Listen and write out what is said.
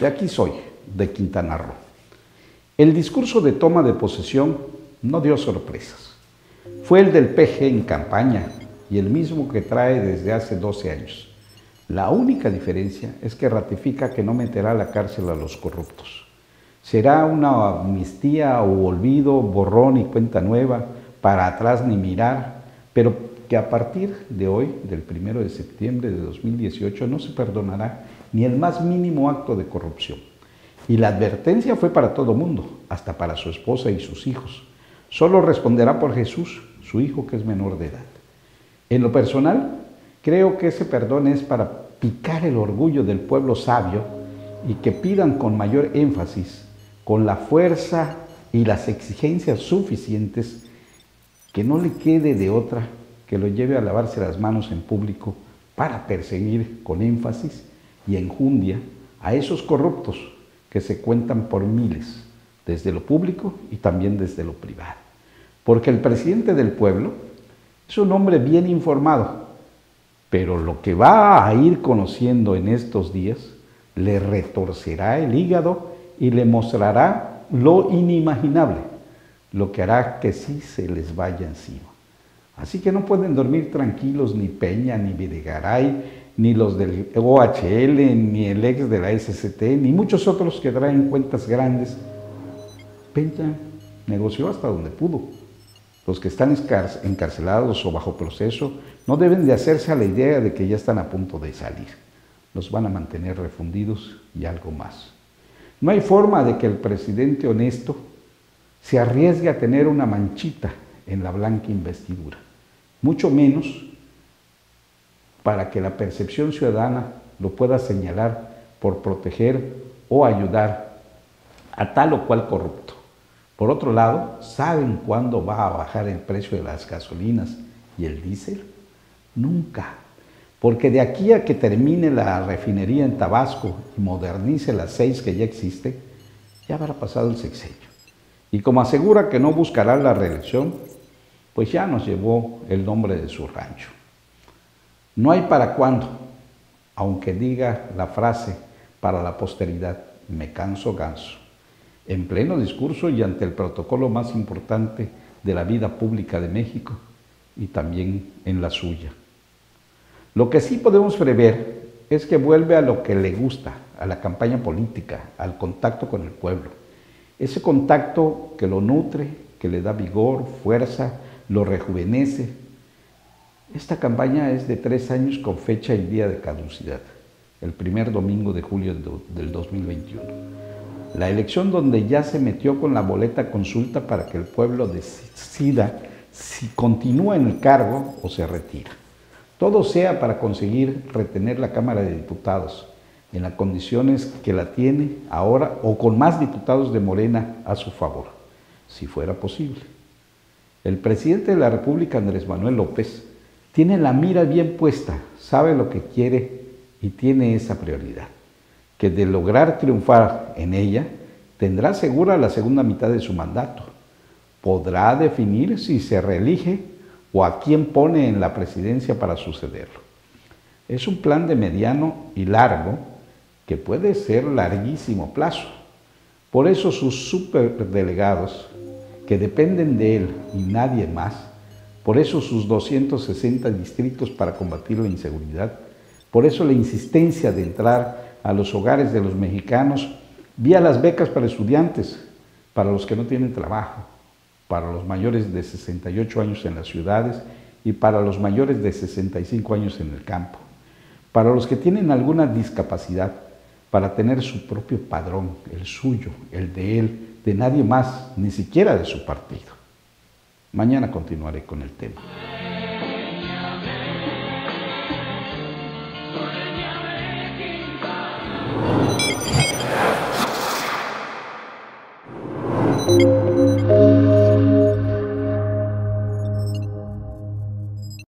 de aquí soy, de Quintana Roo. El discurso de toma de posesión no dio sorpresas. Fue el del PG en campaña y el mismo que trae desde hace 12 años. La única diferencia es que ratifica que no meterá a la cárcel a los corruptos. Será una amnistía o olvido, borrón y cuenta nueva, para atrás ni mirar, pero que a partir de hoy, del 1 de septiembre de 2018, no se perdonará ni el más mínimo acto de corrupción. Y la advertencia fue para todo mundo, hasta para su esposa y sus hijos. Solo responderá por Jesús, su hijo que es menor de edad. En lo personal, creo que ese perdón es para picar el orgullo del pueblo sabio y que pidan con mayor énfasis, con la fuerza y las exigencias suficientes, que no le quede de otra que lo lleve a lavarse las manos en público para perseguir con énfasis y enjundia a esos corruptos que se cuentan por miles, desde lo público y también desde lo privado. Porque el presidente del pueblo es un hombre bien informado, pero lo que va a ir conociendo en estos días le retorcerá el hígado y le mostrará lo inimaginable, lo que hará que sí se les vaya encima. Así que no pueden dormir tranquilos ni Peña, ni Videgaray, ni los del OHL, ni el ex de la SCT, ni muchos otros que traen cuentas grandes. Peña negoció hasta donde pudo. Los que están encarcelados o bajo proceso no deben de hacerse a la idea de que ya están a punto de salir. Los van a mantener refundidos y algo más. No hay forma de que el presidente honesto se arriesgue a tener una manchita en la blanca investidura mucho menos para que la percepción ciudadana lo pueda señalar por proteger o ayudar a tal o cual corrupto. Por otro lado, ¿saben cuándo va a bajar el precio de las gasolinas y el diésel? Nunca. Porque de aquí a que termine la refinería en Tabasco y modernice las seis que ya existe, ya habrá pasado el sexenio. Y como asegura que no buscará la reelección, pues ya nos llevó el nombre de su rancho. No hay para cuándo, aunque diga la frase para la posteridad, me canso ganso, en pleno discurso y ante el protocolo más importante de la vida pública de México y también en la suya. Lo que sí podemos prever es que vuelve a lo que le gusta, a la campaña política, al contacto con el pueblo. Ese contacto que lo nutre, que le da vigor, fuerza, lo rejuvenece. Esta campaña es de tres años con fecha y día de caducidad, el primer domingo de julio del 2021. La elección donde ya se metió con la boleta consulta para que el pueblo decida si continúa en el cargo o se retira. Todo sea para conseguir retener la Cámara de Diputados en las condiciones que la tiene ahora o con más diputados de Morena a su favor, si fuera posible. El presidente de la República, Andrés Manuel López, tiene la mira bien puesta, sabe lo que quiere y tiene esa prioridad, que de lograr triunfar en ella, tendrá segura la segunda mitad de su mandato. Podrá definir si se reelige o a quién pone en la presidencia para sucederlo. Es un plan de mediano y largo que puede ser larguísimo plazo. Por eso sus superdelegados que dependen de él y nadie más, por eso sus 260 distritos para combatir la inseguridad, por eso la insistencia de entrar a los hogares de los mexicanos vía las becas para estudiantes, para los que no tienen trabajo, para los mayores de 68 años en las ciudades y para los mayores de 65 años en el campo, para los que tienen alguna discapacidad, para tener su propio padrón, el suyo, el de él, de nadie más, ni siquiera de su partido. Mañana continuaré con el tema.